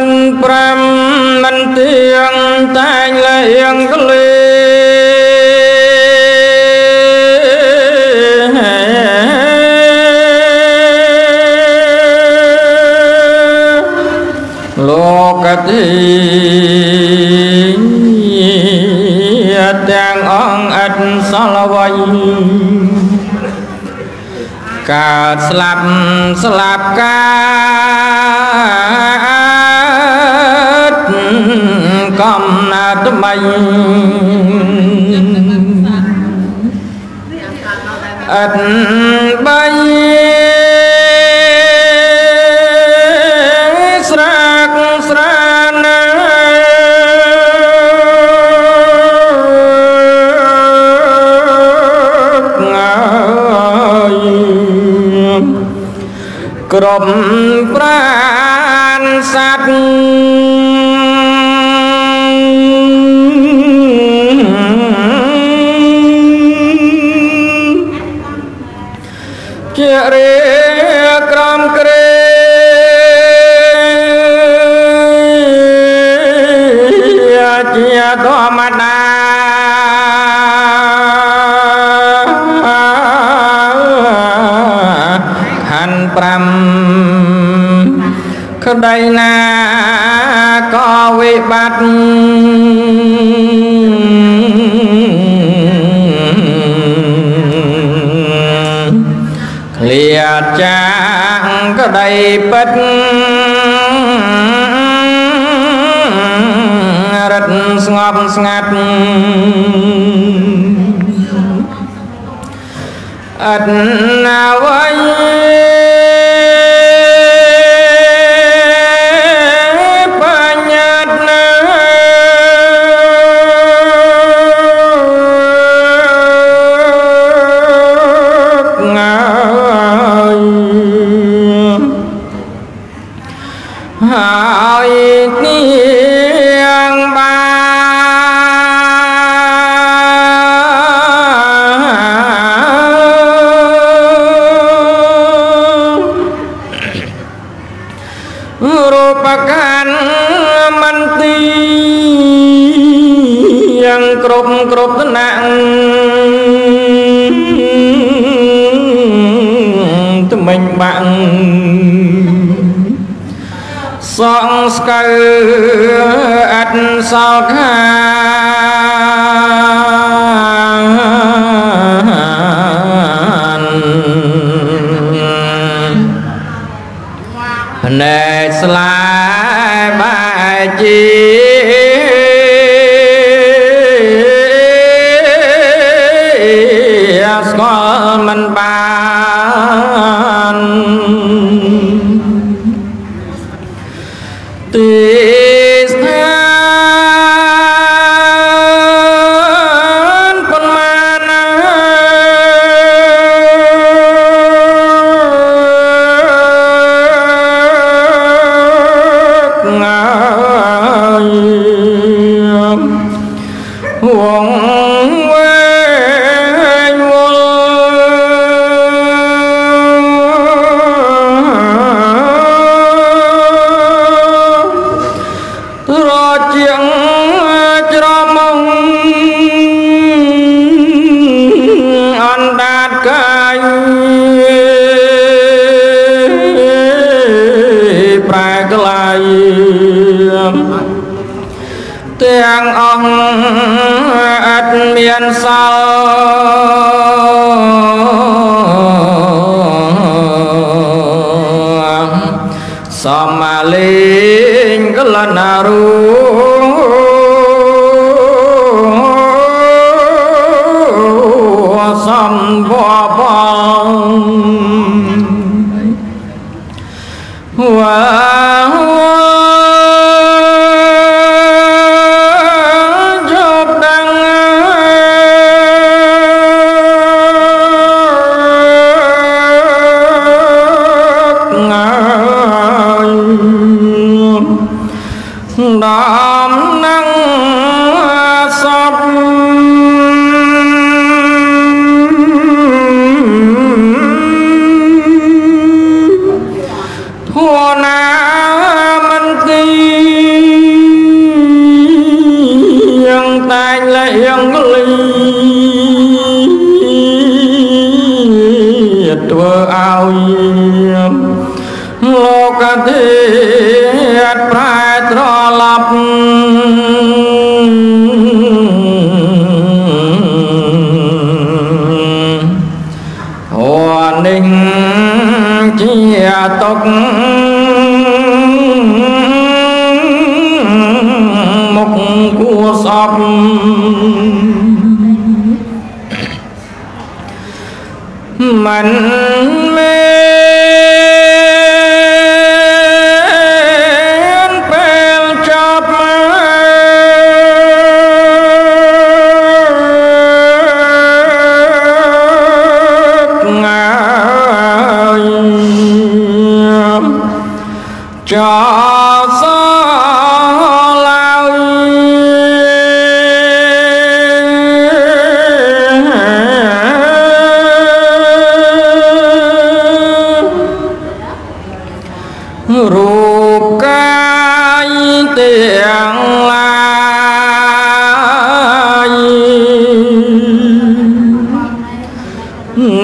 នប្រាំមិនទៀងតែងលៀងកលេលោកទីទាំងអង្គអត់សល់វៃកើតស្លាប់ស្លាប់កើ កំណើតថ្មីអត់បីស្រាកស្រាណាក្រុមប្រានសัตว์ រៀក្រំក្រេជាធម្មតាខណ្ឌ5ក្តីណាក៏វិបត្តិ ឃ្លាតចាងក្តីពិតរត់ស្ងប់ស្ងាត់អត់ណាវ័យបញ្ញ គ្រប់គ្រប់ឋានៈថ្មិញបាក់សងស្កើអត់សល់ខានណែស្លាយបែជា ទាំងអង្គអត់មានសល់សមមាលេងកលណារូសំភពងវ៉ា ងា ទុក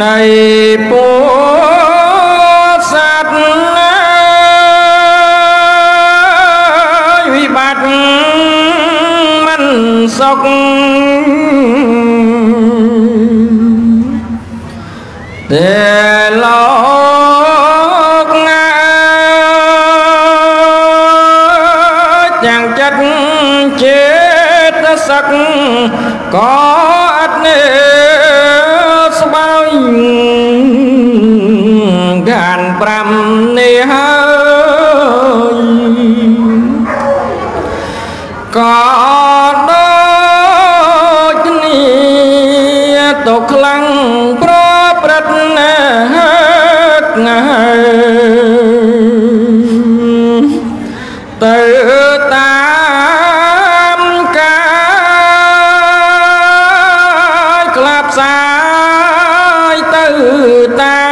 នៃពួកសត្វណាយវិបត្តិមិន ដូចនេះទៅខ្លាំងប្រព្រឹត្តណាស់ទៅតាមកាយក្លាប់សាយទៅតាមមេ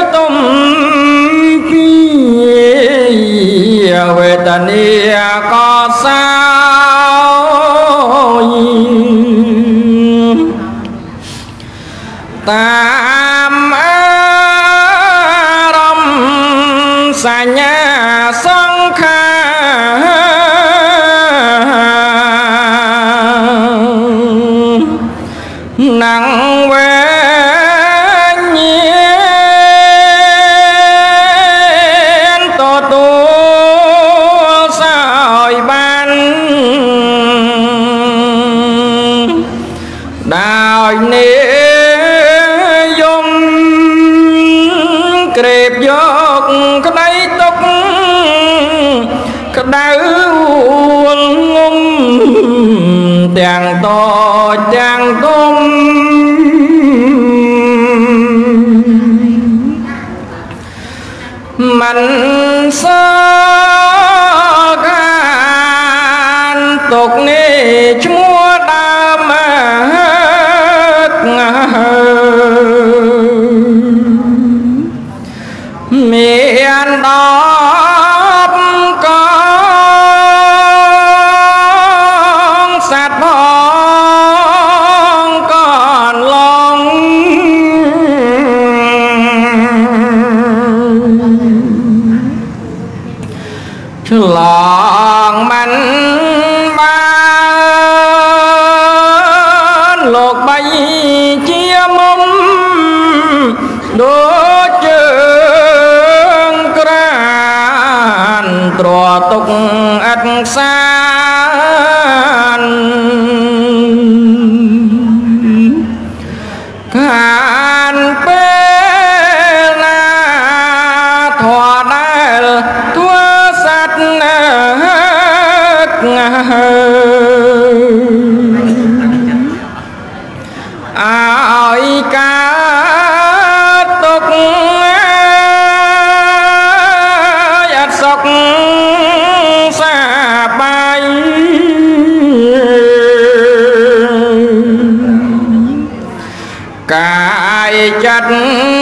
ទៅទុំពីវេទនាក៏សោ ដោយនិយមក្រេបយកក្តីទុកក្តៅអួលងំទាំងតូចទាំងទុំមិនស ជាមុំដូចជើងក្រានទ្រទុកអត់សានខានពេលណាធွာដែលធ្វើសត្វណាឲ្យ ចិត្ត